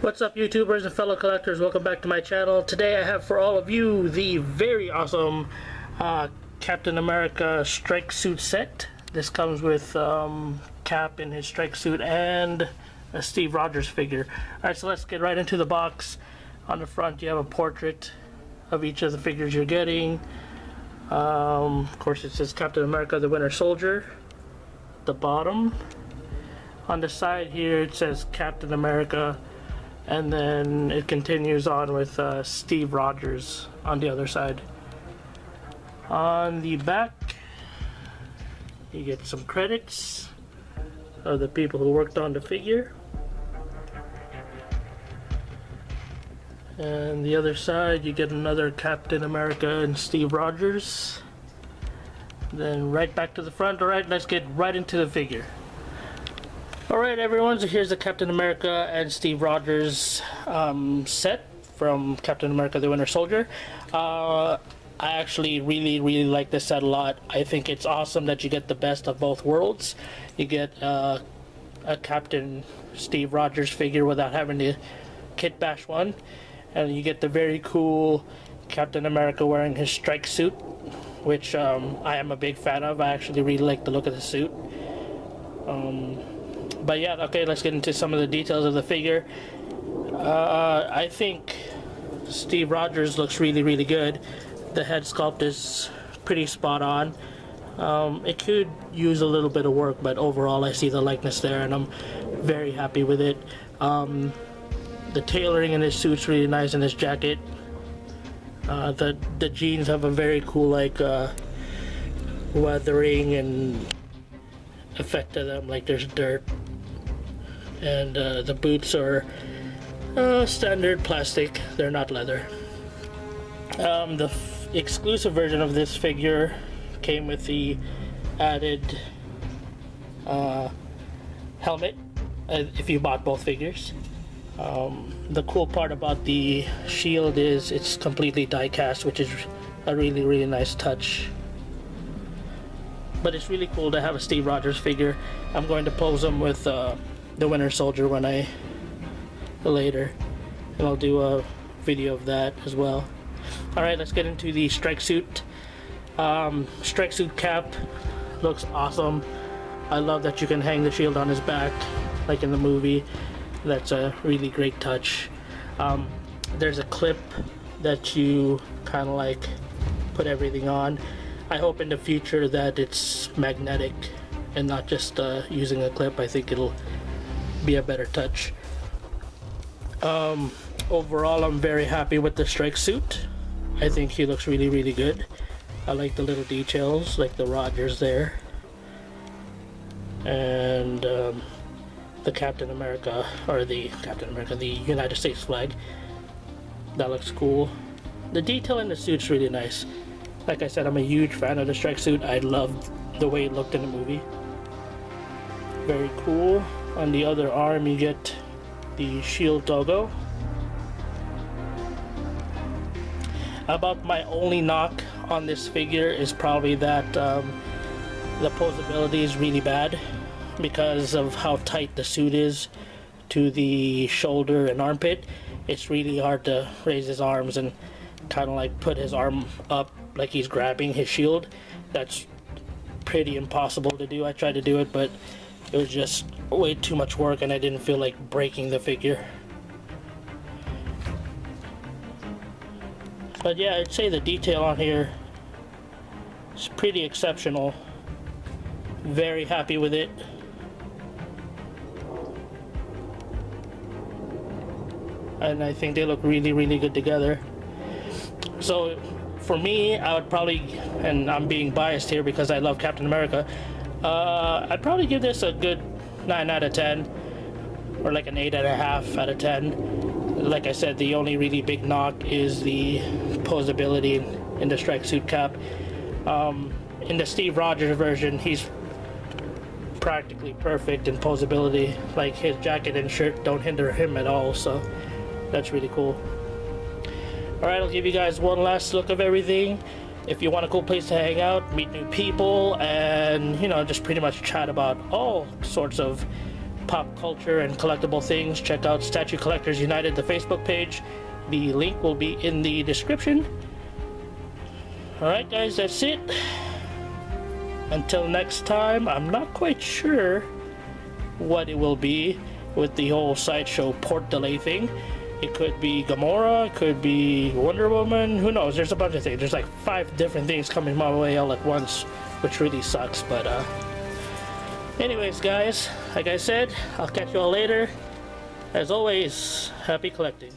What's up YouTubers and fellow collectors, welcome back to my channel. Today I have for all of you the very awesome uh, Captain America strike suit set. This comes with um, Cap in his strike suit and a Steve Rogers figure. Alright, so let's get right into the box. On the front you have a portrait of each of the figures you're getting. Um, of course it says Captain America the Winter Soldier. The bottom. On the side here it says Captain America and then it continues on with uh, Steve Rogers on the other side. On the back, you get some credits of the people who worked on the figure. And the other side, you get another Captain America and Steve Rogers. Then right back to the front. Alright, let's get right into the figure. Alright everyone, so here's the Captain America and Steve Rogers um, set from Captain America the Winter Soldier. Uh, I actually really, really like this set a lot. I think it's awesome that you get the best of both worlds. You get uh, a Captain Steve Rogers figure without having to kit bash one. And you get the very cool Captain America wearing his strike suit, which um, I am a big fan of. I actually really like the look of the suit. Um, but yeah, okay, let's get into some of the details of the figure. Uh, I think Steve Rogers looks really, really good. The head sculpt is pretty spot on. Um, it could use a little bit of work, but overall I see the likeness there and I'm very happy with it. Um, the tailoring in his suit's really nice in his jacket. Uh, the the jeans have a very cool like uh, weathering and effect to them, like there's dirt and uh, the boots are uh, standard plastic. They're not leather. Um, the exclusive version of this figure came with the added uh, helmet uh, if you bought both figures. Um, the cool part about the shield is it's completely die cast which is a really really nice touch. But it's really cool to have a Steve Rogers figure. I'm going to pose him with uh, the Winter Soldier when I later. And I'll do a video of that as well. Alright let's get into the strike suit. Um, strike suit cap looks awesome. I love that you can hang the shield on his back like in the movie. That's a really great touch. Um, there's a clip that you kind of like put everything on. I hope in the future that it's magnetic and not just uh, using a clip. I think it'll be a better touch. Um, overall, I'm very happy with the strike suit. I think he looks really, really good. I like the little details, like the Rogers there. And um, the Captain America, or the Captain America, the United States flag. That looks cool. The detail in the suit's really nice. Like I said, I'm a huge fan of the strike suit. I loved the way it looked in the movie. Very cool on the other arm you get the shield logo about my only knock on this figure is probably that um, the posability is really bad because of how tight the suit is to the shoulder and armpit. It's really hard to raise his arms and kind of like put his arm up like he's grabbing his shield. That's pretty impossible to do. I tried to do it but it was just way too much work and I didn't feel like breaking the figure. But yeah, I'd say the detail on here is pretty exceptional. Very happy with it. And I think they look really, really good together. So for me, I would probably, and I'm being biased here because I love Captain America, uh, I'd probably give this a good 9 out of 10 or like an 8.5 out of 10 like I said the only really big knock is the posability in the strike suit cap um, in the Steve Rogers version he's practically perfect in posability like his jacket and shirt don't hinder him at all so that's really cool. Alright I'll give you guys one last look of everything if you want a cool place to hang out, meet new people, and you know, just pretty much chat about all sorts of pop culture and collectible things, check out Statue Collectors United, the Facebook page. The link will be in the description. Alright, guys, that's it. Until next time, I'm not quite sure what it will be with the whole sideshow port delay thing. It could be Gamora, it could be Wonder Woman, who knows? There's a bunch of things. There's like five different things coming my way all at once, which really sucks, but uh anyways guys, like I said, I'll catch you all later. As always, happy collecting.